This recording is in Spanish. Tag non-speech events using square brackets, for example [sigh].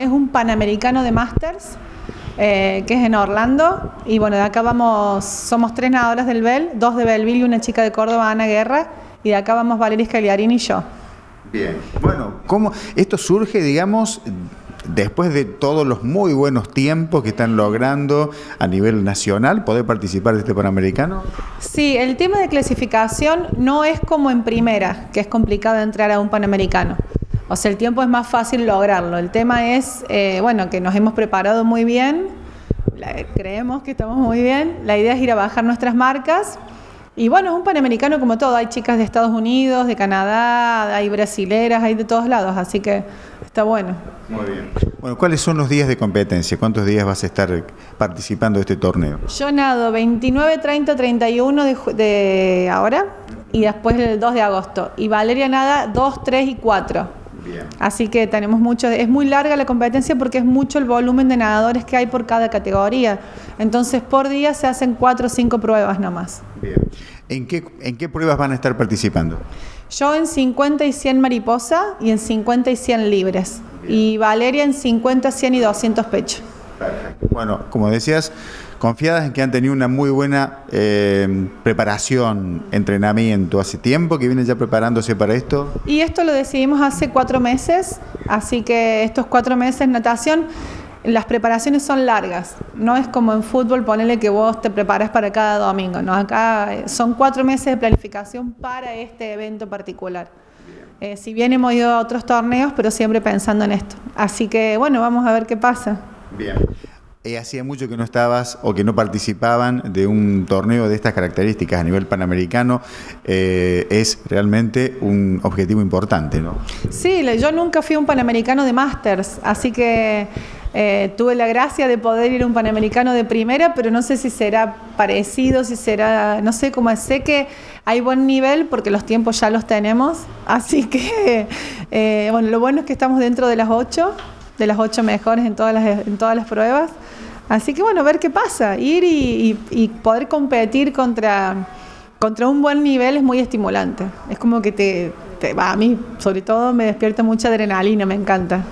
Es un Panamericano de Masters, eh, que es en Orlando. Y bueno, de acá vamos, somos tres nadadoras del Bel, dos de Belville y una chica de Córdoba, Ana Guerra. Y de acá vamos Valeria Scagliarini y yo. Bien. Bueno, ¿cómo esto surge, digamos, después de todos los muy buenos tiempos que están logrando a nivel nacional, poder participar de este Panamericano? Sí, el tema de clasificación no es como en primera, que es complicado entrar a un Panamericano. O sea, el tiempo es más fácil lograrlo. El tema es, eh, bueno, que nos hemos preparado muy bien, creemos que estamos muy bien. La idea es ir a bajar nuestras marcas. Y bueno, es un panamericano como todo. Hay chicas de Estados Unidos, de Canadá, hay brasileras, hay de todos lados. Así que está bueno. Muy bien. Bueno, ¿cuáles son los días de competencia? ¿Cuántos días vas a estar participando de este torneo? Yo nado 29, 30, 31 de, de ahora y después el 2 de agosto. Y Valeria nada 2, 3 y 4. Así que tenemos mucho, es muy larga la competencia porque es mucho el volumen de nadadores que hay por cada categoría. Entonces por día se hacen cuatro o cinco pruebas nomás. Bien. ¿En qué, ¿En qué pruebas van a estar participando? Yo en 50 y 100 mariposa y en 50 y 100 libres. Y Valeria en 50, 100 y 200 pecho. Perfecto. Bueno, como decías, confiadas en que han tenido una muy buena eh, preparación, entrenamiento. ¿Hace tiempo que vienen ya preparándose para esto? Y esto lo decidimos hace cuatro meses, así que estos cuatro meses natación, las preparaciones son largas. No es como en fútbol, ponerle que vos te preparas para cada domingo. No, acá eh, son cuatro meses de planificación para este evento particular. Eh, si bien hemos ido a otros torneos, pero siempre pensando en esto. Así que bueno, vamos a ver qué pasa. Bien. Eh, hacía mucho que no estabas o que no participaban de un torneo de estas características a nivel panamericano. Eh, es realmente un objetivo importante, ¿no? Sí, yo nunca fui un panamericano de Masters, así que eh, tuve la gracia de poder ir a un panamericano de primera, pero no sé si será parecido, si será, no sé cómo sé que hay buen nivel porque los tiempos ya los tenemos, así que, [laughs] bueno, lo bueno es que estamos dentro de las ocho de las ocho mejores en todas las, en todas las pruebas. Así que bueno, ver qué pasa. Ir y, poder competir contra, contra un buen nivel es muy estimulante. Es como que te, te, a mí sobre todo me despierta mucha adrenalina, me encanta.